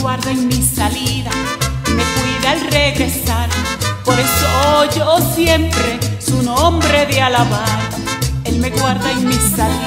Guarda en mi salida, me cuida al regresar. Por eso yo siempre su nombre de alabar. Él me guarda en mi salida